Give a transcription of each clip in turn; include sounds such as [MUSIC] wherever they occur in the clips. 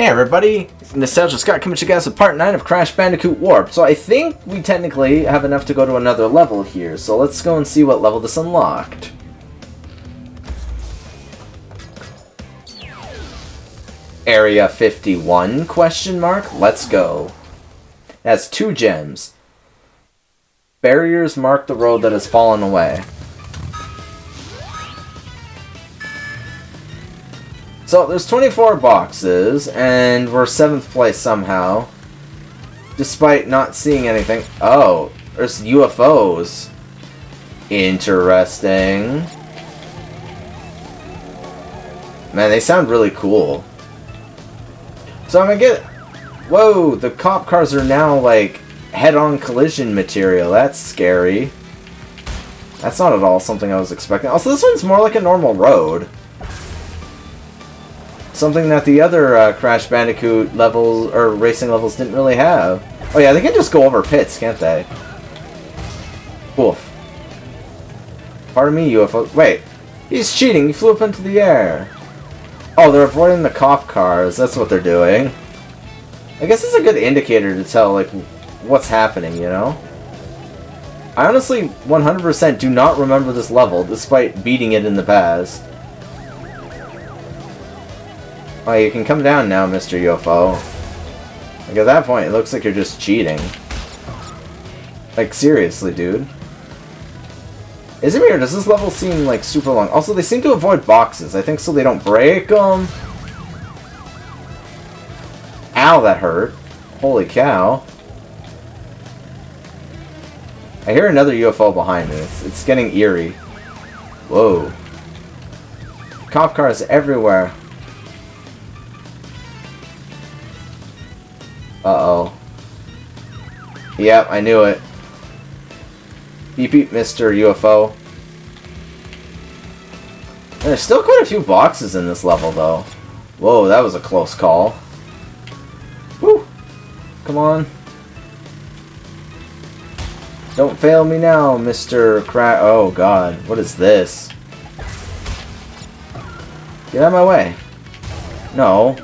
Hey everybody, Nostalgia Scott coming to you guys with part 9 of Crash Bandicoot Warp. So I think we technically have enough to go to another level here, so let's go and see what level this unlocked. Area 51, question mark? Let's go. That's two gems. Barriers mark the road that has fallen away. So there's 24 boxes, and we're 7th place somehow. Despite not seeing anything. Oh, there's UFOs. Interesting. Man, they sound really cool. So I'm gonna get... Whoa, the cop cars are now, like, head-on collision material. That's scary. That's not at all something I was expecting. Also, this one's more like a normal road. Something that the other uh, Crash Bandicoot levels, or racing levels, didn't really have. Oh yeah, they can just go over pits, can't they? Oof. Pardon me, UFO. Wait. He's cheating. He flew up into the air. Oh, they're avoiding the cop cars. That's what they're doing. I guess it's a good indicator to tell, like, what's happening, you know? I honestly 100% do not remember this level, despite beating it in the past. Oh, you can come down now, Mr. UFO. Like, at that point, it looks like you're just cheating. Like, seriously, dude. Is it weird? Does this level seem, like, super long? Also, they seem to avoid boxes. I think so they don't break them. Ow, that hurt. Holy cow. I hear another UFO behind me. It's, it's getting eerie. Whoa. Cop cars everywhere. Uh-oh. Yep, I knew it. Beep beep, Mr. UFO. There's still quite a few boxes in this level, though. Whoa, that was a close call. Woo! Come on. Don't fail me now, Mr. Cra- Oh, God. What is this? Get out of my way. No.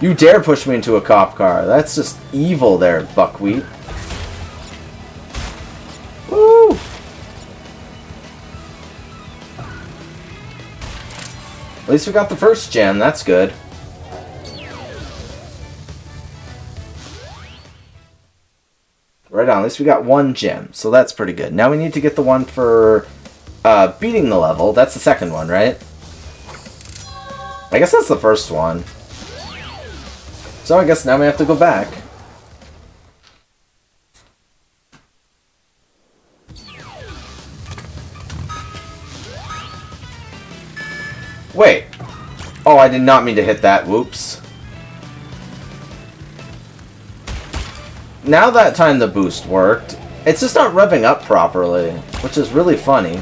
You dare push me into a cop car. That's just evil there, Buckwheat. Woo! At least we got the first gem. That's good. Right on. At least we got one gem. So that's pretty good. Now we need to get the one for uh, beating the level. That's the second one, right? I guess that's the first one. So I guess now we have to go back. Wait. Oh, I did not mean to hit that. Whoops. Now that time the boost worked, it's just not revving up properly, which is really funny.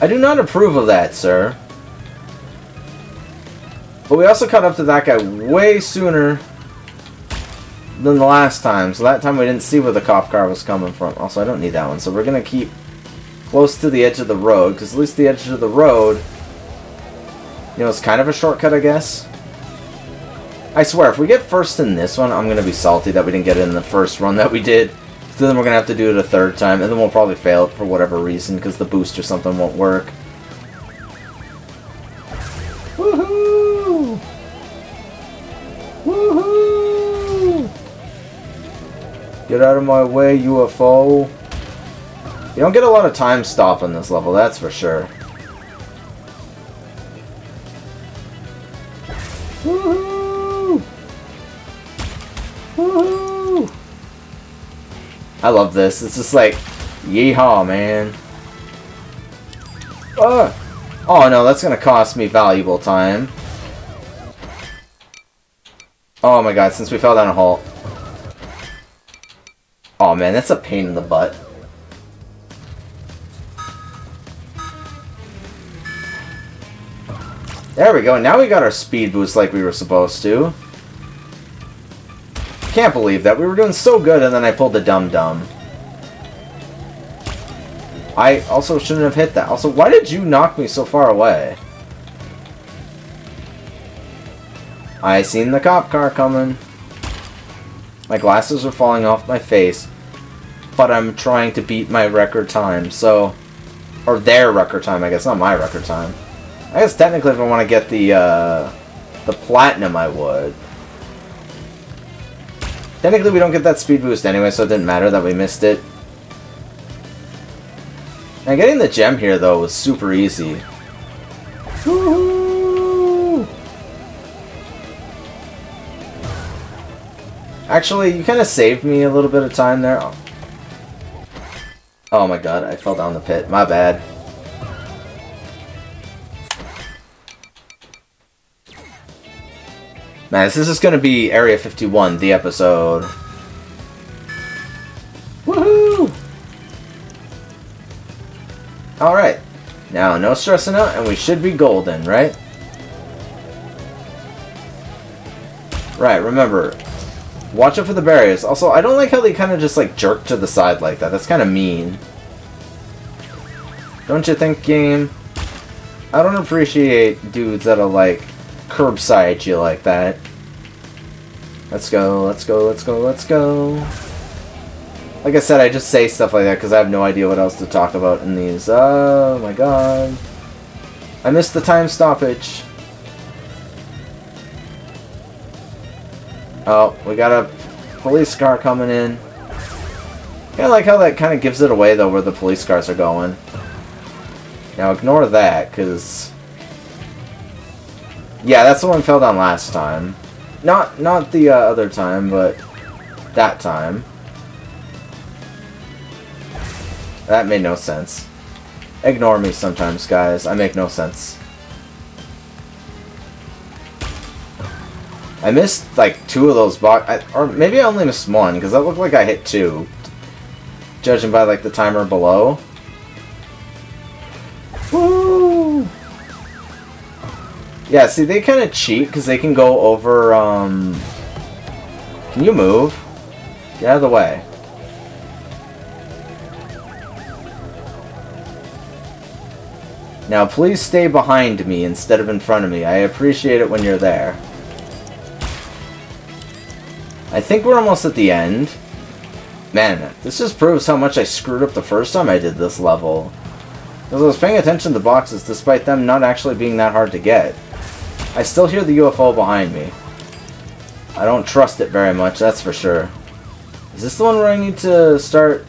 I do not approve of that, sir. But we also caught up to that guy way sooner than the last time. So that time we didn't see where the cop car was coming from. Also, I don't need that one. So we're going to keep close to the edge of the road. Because at least the edge of the road, you know, it's kind of a shortcut, I guess. I swear, if we get first in this one, I'm going to be salty that we didn't get it in the first run that we did. So then we're going to have to do it a third time. And then we'll probably fail it for whatever reason. Because the boost or something won't work. Get out of my way, UFO. You don't get a lot of time stop on this level, that's for sure. I love this. It's just like, yeehaw, man. Ah! Oh no, that's gonna cost me valuable time. Oh my god, since we fell down a hole. Oh man, that's a pain in the butt. There we go, now we got our speed boost like we were supposed to. Can't believe that. We were doing so good and then I pulled the dum-dum. I also shouldn't have hit that. Also, why did you knock me so far away? I seen the cop car coming. My glasses are falling off my face, but I'm trying to beat my record time, so... Or their record time, I guess, not my record time. I guess technically if I want to get the, uh, the platinum, I would. Technically we don't get that speed boost anyway, so it didn't matter that we missed it. And getting the gem here, though, was super easy. Actually, you kind of saved me a little bit of time there. Oh my god, I fell down the pit. My bad. Man, this is going to be Area 51, the episode. Woohoo! Alright. Now, no stressing out, and we should be golden, right? Right, remember, Watch out for the barriers. Also, I don't like how they kind of just like jerk to the side like that. That's kind of mean. Don't you think, game? I don't appreciate dudes that'll like curbside you like that. Let's go, let's go, let's go, let's go. Like I said, I just say stuff like that because I have no idea what else to talk about in these. Oh my god. I missed the time stoppage. Oh, we got a police car coming in. Kind of like how that kind of gives it away, though, where the police cars are going. Now, ignore that, because... Yeah, that's the one fell down last time. Not not the uh, other time, but that time. That made no sense. Ignore me sometimes, guys. I make no sense. I missed like two of those box, or maybe I only missed one because that looked like I hit two, judging by like the timer below. Woo! Yeah, see, they kind of cheat because they can go over. Um, can you move? Get out of the way. Now, please stay behind me instead of in front of me. I appreciate it when you're there. I think we're almost at the end. Man, this just proves how much I screwed up the first time I did this level. Because I was paying attention to the boxes despite them not actually being that hard to get. I still hear the UFO behind me. I don't trust it very much, that's for sure. Is this the one where I need to start...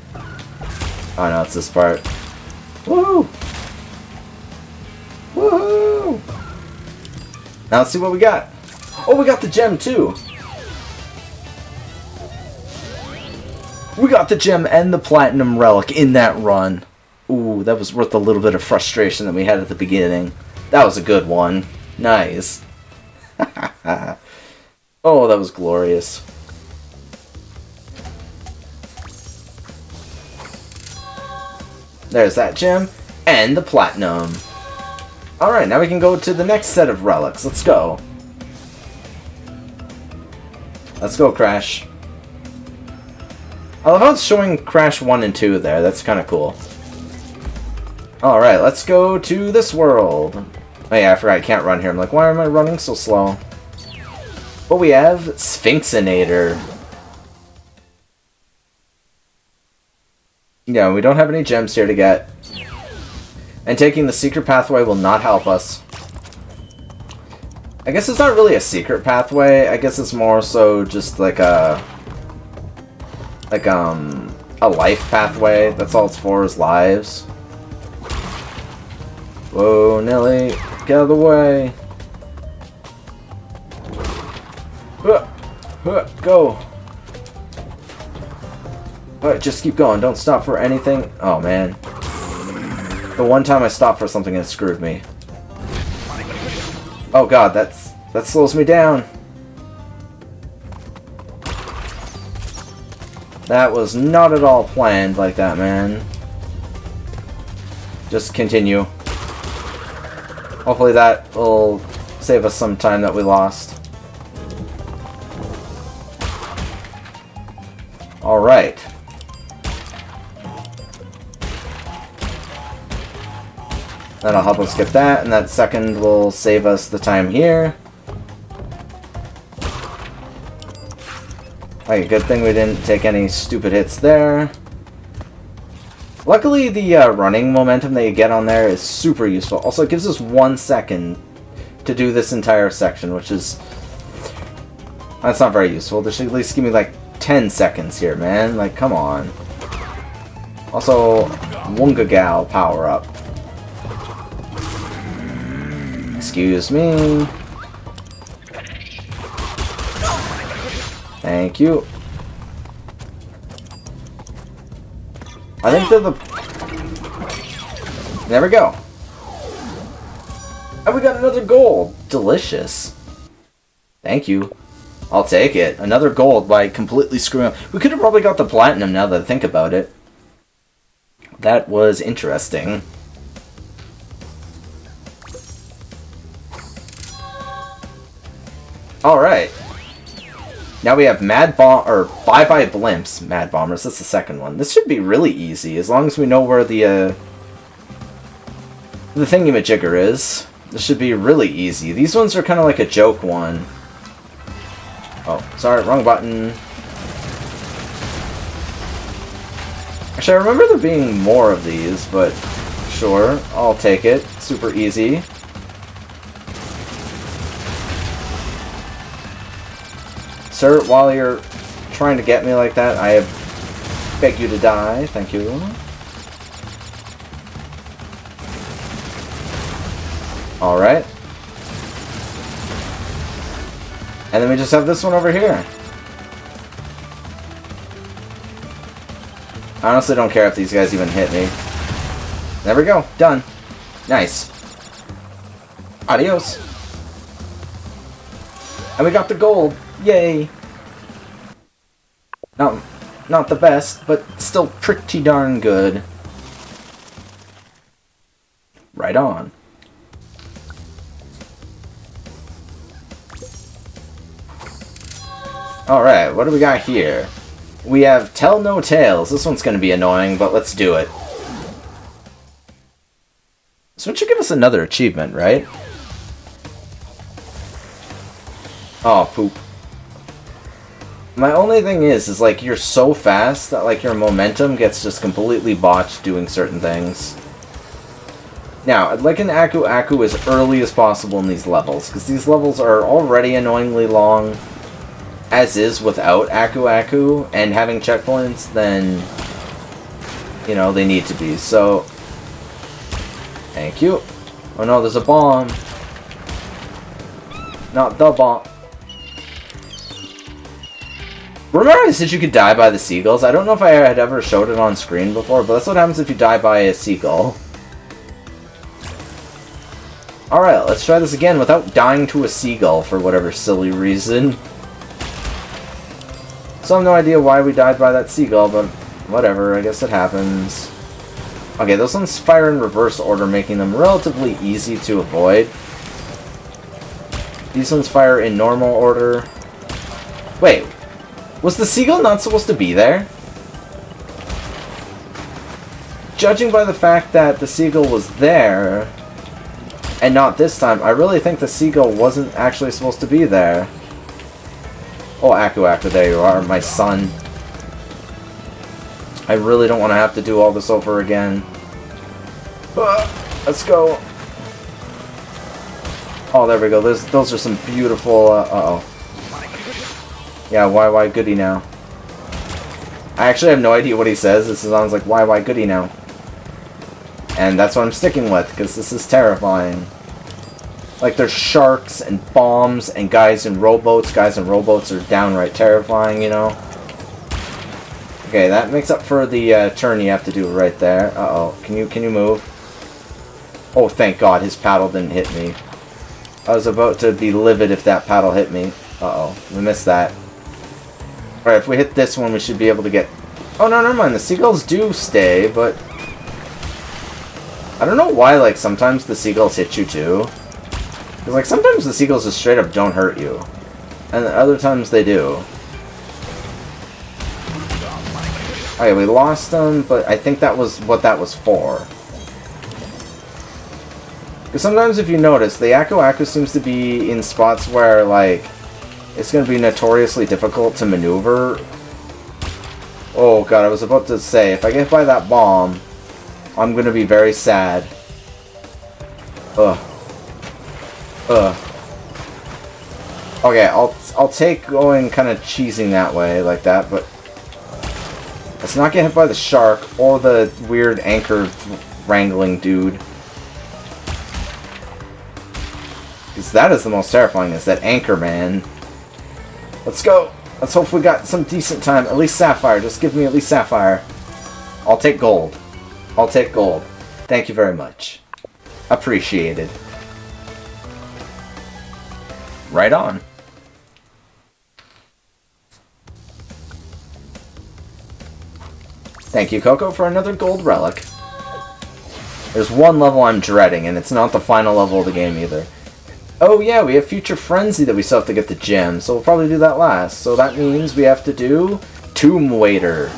Oh no, it's this part. Woohoo! Woohoo! Now let's see what we got. Oh, we got the gem too! We got the gem and the platinum relic in that run. Ooh, that was worth a little bit of frustration that we had at the beginning. That was a good one. Nice. [LAUGHS] oh, that was glorious. There's that gem and the platinum. Alright, now we can go to the next set of relics. Let's go. Let's go, Crash. I love how it's showing Crash 1 and 2 there. That's kind of cool. Alright, let's go to this world. Oh yeah, I forgot I can't run here. I'm like, why am I running so slow? What we have? Sphynxinator. Yeah, we don't have any gems here to get. And taking the secret pathway will not help us. I guess it's not really a secret pathway. I guess it's more so just like a like um a life pathway. That's all it's for is lives. Whoa, Nelly, get out of the way. Huh, huh, go. But just keep going. Don't stop for anything. Oh man. The one time I stopped for something it screwed me. Oh god, that's that slows me down. That was not at all planned like that, man. Just continue. Hopefully that will save us some time that we lost. Alright. That'll help us get that, and that second will save us the time here. Like, good thing we didn't take any stupid hits there. Luckily, the uh, running momentum that you get on there is super useful. Also, it gives us one second to do this entire section, which is... That's not very useful. They should at least give me, like, 10 seconds here, man. Like, come on. Also, Wunga Gal power up. Excuse me. Thank you. I think they're the... There we go. And we got another gold. Delicious. Thank you. I'll take it. Another gold by completely screwing up. We could have probably got the platinum now that I think about it. That was interesting. Alright. Now we have Mad Bomb or Bye Bye Blimps, Mad Bombers. That's the second one. This should be really easy as long as we know where the uh, the thingy-majigger is. This should be really easy. These ones are kind of like a joke one. Oh, sorry, wrong button. Actually, I remember there being more of these, but sure, I'll take it. Super easy. Sir, while you're trying to get me like that, I beg you to die. Thank you. Alright. And then we just have this one over here. I honestly don't care if these guys even hit me. There we go. Done. Nice. Adios. And we got the gold. Yay! Not, not the best, but still pretty darn good. Right on. Alright, what do we got here? We have Tell No Tales. This one's going to be annoying, but let's do it. So it should give us another achievement, right? Oh, poop. My only thing is, is like you're so fast that like your momentum gets just completely botched doing certain things. Now, I'd like an Aku Aku as early as possible in these levels, because these levels are already annoyingly long, as is without Aku Aku, and having checkpoints, then, you know, they need to be. So, thank you. Oh no, there's a bomb. Not the bomb. Remember I said you could die by the seagulls? I don't know if I had ever showed it on screen before, but that's what happens if you die by a seagull. Alright, let's try this again without dying to a seagull for whatever silly reason. So I have no idea why we died by that seagull, but whatever, I guess it happens. Okay, those ones fire in reverse order, making them relatively easy to avoid. These ones fire in normal order. Wait, was the seagull not supposed to be there? Judging by the fact that the seagull was there, and not this time, I really think the seagull wasn't actually supposed to be there. Oh, Aku Aku, there you are, my son. I really don't want to have to do all this over again. Uh, let's go. Oh, there we go. Those, those are some beautiful... Uh, uh oh yeah, why, why, goody now. I actually have no idea what he says. This is sounds like, why, why, goody now. And that's what I'm sticking with, because this is terrifying. Like, there's sharks and bombs and guys in rowboats. Guys in rowboats are downright terrifying, you know? Okay, that makes up for the uh, turn you have to do right there. Uh-oh. Can you, can you move? Oh, thank God, his paddle didn't hit me. I was about to be livid if that paddle hit me. Uh-oh, we missed that. Alright, if we hit this one, we should be able to get... Oh, no, never mind. The seagulls do stay, but... I don't know why, like, sometimes the seagulls hit you, too. Because, like, sometimes the seagulls just straight up don't hurt you. And other times they do. Okay, we lost them, but I think that was what that was for. Because sometimes if you notice, the Aku Aku seems to be in spots where, like, it's going to be notoriously difficult to maneuver. Oh god, I was about to say, if I get by that bomb, I'm going to be very sad. Ugh. Ugh. Okay, I'll I'll take going kind of cheesing that way, like that, but let's not get hit by the shark or the weird anchor wrangling dude. Because that is the most terrifying, is that anchor man. Let's go. Let's hope we got some decent time. At least Sapphire. Just give me at least Sapphire. I'll take gold. I'll take gold. Thank you very much. Appreciated. Right on. Thank you, Coco, for another gold relic. There's one level I'm dreading, and it's not the final level of the game either. Oh yeah, we have Future Frenzy that we still have to get the gem, so we'll probably do that last. So that means we have to do Tomb Wader.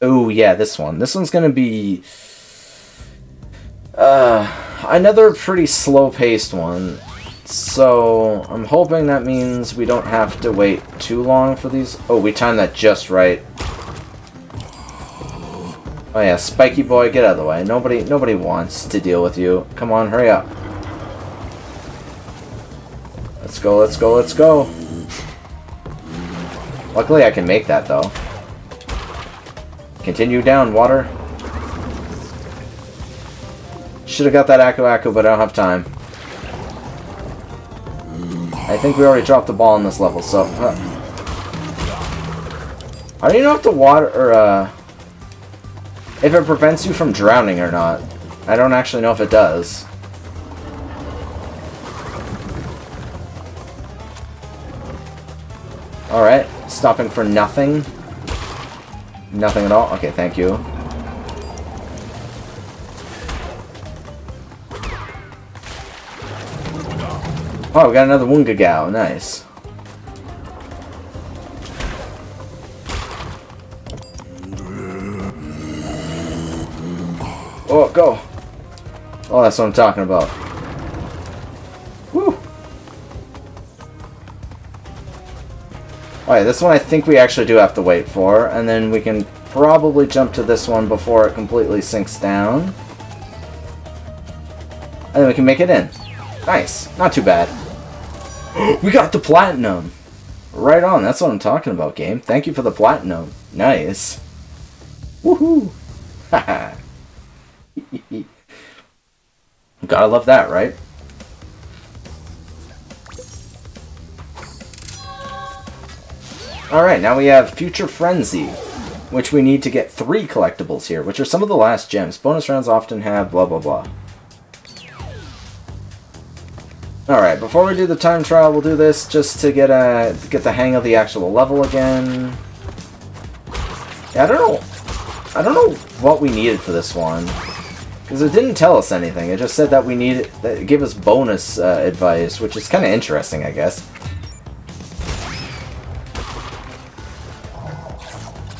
Oh yeah, this one. This one's gonna be... Uh, another pretty slow-paced one. So, I'm hoping that means we don't have to wait too long for these. Oh, we timed that just right. Oh yeah, Spiky Boy, get out of the way. Nobody nobody wants to deal with you. Come on, hurry up. Let's go, let's go, let's go. Luckily I can make that though. Continue down, water. Should have got that Aku Aku, but I don't have time. I think we already dropped the ball on this level, so... Huh. How do you know if the water, or, uh... If it prevents you from drowning or not. I don't actually know if it does. Alright, stopping for nothing. Nothing at all? Okay, thank you. Oh, we got another Woongagao. Nice. Oh, go! Oh, that's what I'm talking about. Alright, this one I think we actually do have to wait for, and then we can probably jump to this one before it completely sinks down. And then we can make it in. Nice. Not too bad. [GASPS] we got the platinum! Right on, that's what I'm talking about, game. Thank you for the platinum. Nice. Woohoo! Haha. [LAUGHS] Gotta love that, right? Alright, now we have Future Frenzy, which we need to get three collectibles here, which are some of the last gems. Bonus rounds often have blah blah blah. Alright, before we do the time trial, we'll do this just to get a get the hang of the actual level again. Yeah, I don't know. I don't know what we needed for this one. Because it didn't tell us anything. It just said that we need that it gave us bonus uh, advice, which is kind of interesting, I guess.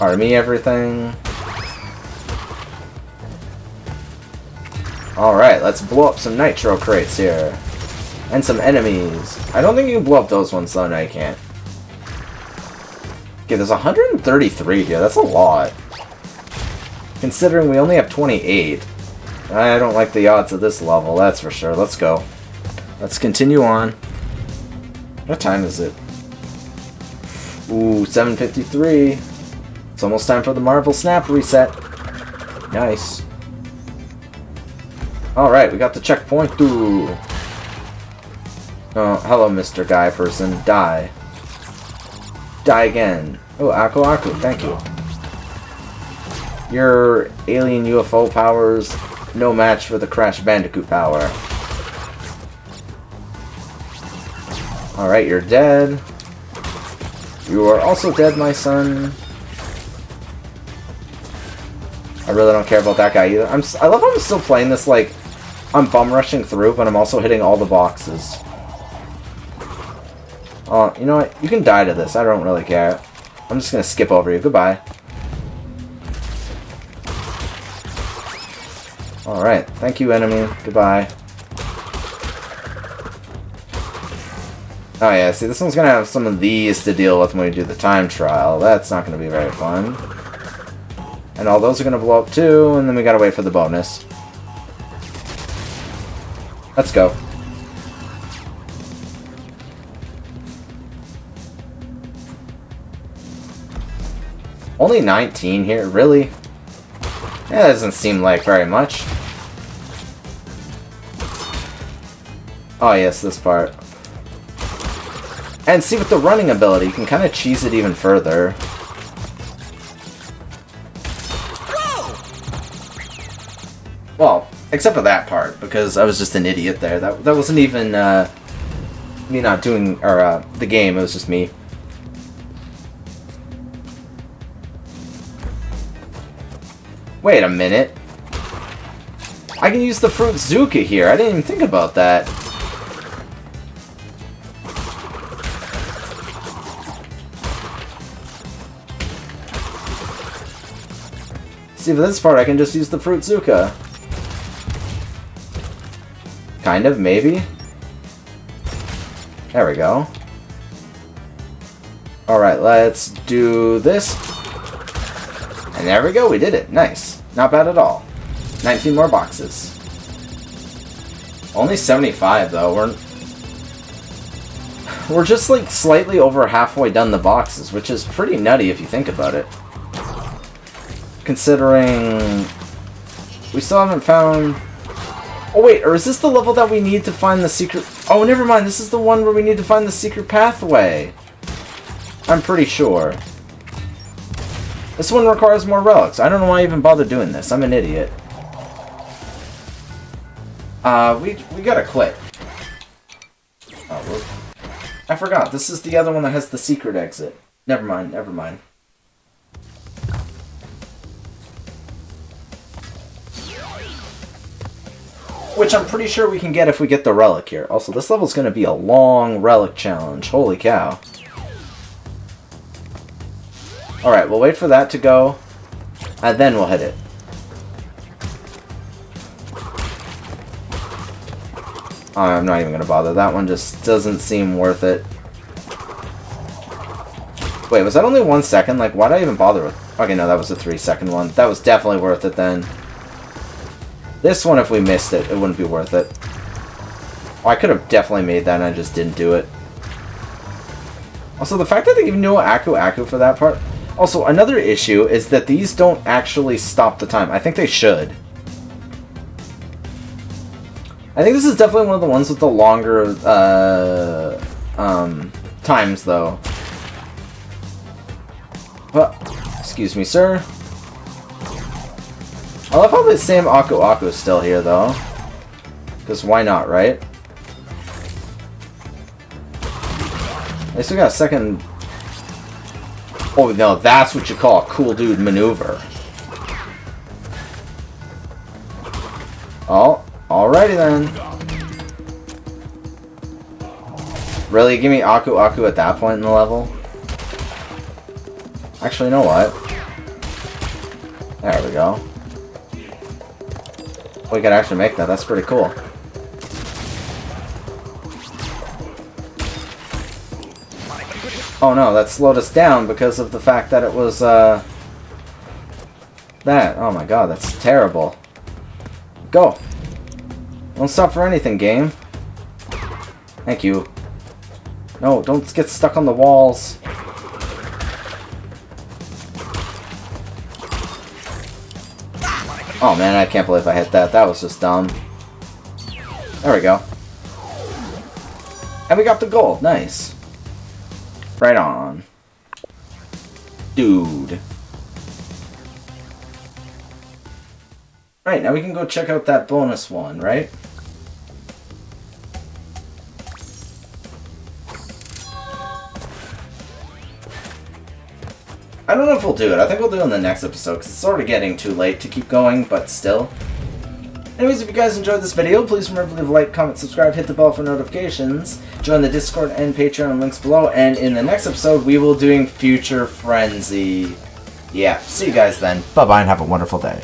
Army everything. Alright, let's blow up some nitro crates here. And some enemies. I don't think you can blow up those ones though, no you can't. Okay, there's 133 here, that's a lot. Considering we only have 28. I don't like the odds of this level, that's for sure. Let's go. Let's continue on. What time is it? Ooh, 7.53. It's almost time for the Marvel Snap reset. Nice. Alright, we got the checkpoint. Ooh. Oh, hello, Mr. Guy person. Die. Die again. Oh, Aku Aku, thank you. Your alien UFO powers no match for the Crash Bandicoot power. Alright, you're dead. You are also dead, my son. I really don't care about that guy either. I'm, I love how I'm still playing this, like, I'm bum rushing through, but I'm also hitting all the boxes. Oh, you know what? You can die to this. I don't really care. I'm just gonna skip over you. Goodbye. Alright, thank you enemy. Goodbye. Oh yeah, see this one's gonna have some of these to deal with when we do the time trial. That's not gonna be very fun. And all those are gonna blow up too, and then we gotta wait for the bonus. Let's go. Only 19 here, really? That doesn't seem like very much. Oh yes, this part. And see, with the running ability, you can kind of cheese it even further. Well, except for that part, because I was just an idiot there. That, that wasn't even uh, me not doing, or uh, the game, it was just me. Wait a minute. I can use the Fruit Zuka here. I didn't even think about that. See, for this part, I can just use the Fruit Zuka. Kind of, maybe. There we go. Alright, let's do this. And there we go, we did it. Nice. Not bad at all. 19 more boxes. Only 75, though. We're... [LAUGHS] We're just, like, slightly over halfway done the boxes, which is pretty nutty if you think about it considering we still haven't found... Oh wait, or is this the level that we need to find the secret... Oh, never mind, this is the one where we need to find the secret pathway. I'm pretty sure. This one requires more relics. I don't know why I even bother doing this. I'm an idiot. Uh, we, we gotta quit. Oh, I forgot. This is the other one that has the secret exit. Never mind, never mind. Which I'm pretty sure we can get if we get the relic here. Also, this level's going to be a long relic challenge. Holy cow. Alright, we'll wait for that to go, and then we'll hit it. Oh, I'm not even going to bother. That one just doesn't seem worth it. Wait, was that only one second? Like, why did I even bother with... Okay, no, that was a three second one. That was definitely worth it then. This one, if we missed it, it wouldn't be worth it. Oh, I could have definitely made that and I just didn't do it. Also, the fact that they even knew Aku Aku for that part. Also, another issue is that these don't actually stop the time. I think they should. I think this is definitely one of the ones with the longer uh, um, times, though. But, excuse me, sir. I love how the same Aku Aku is still here, though. Because why not, right? At still got a second... Oh, no, that's what you call a cool dude maneuver. Oh, alrighty then. Really? Give me Aku Aku at that point in the level? Actually, you know what? There we go. We could actually make that. That's pretty cool. Oh no, that slowed us down because of the fact that it was, uh... That. Oh my god, that's terrible. Go! Don't stop for anything, game. Thank you. No, don't get stuck on the walls. Oh man, I can't believe I hit that. That was just dumb. There we go. And we got the gold. Nice. Right on. Dude. Right, now we can go check out that bonus one, right? I don't know if we'll do it. I think we'll do it in the next episode, because it's sort of getting too late to keep going, but still. Anyways, if you guys enjoyed this video, please remember to leave a like, comment, subscribe, hit the bell for notifications, join the Discord and Patreon links below, and in the next episode, we will be doing Future Frenzy. Yeah, see you guys then. Bye-bye and have a wonderful day.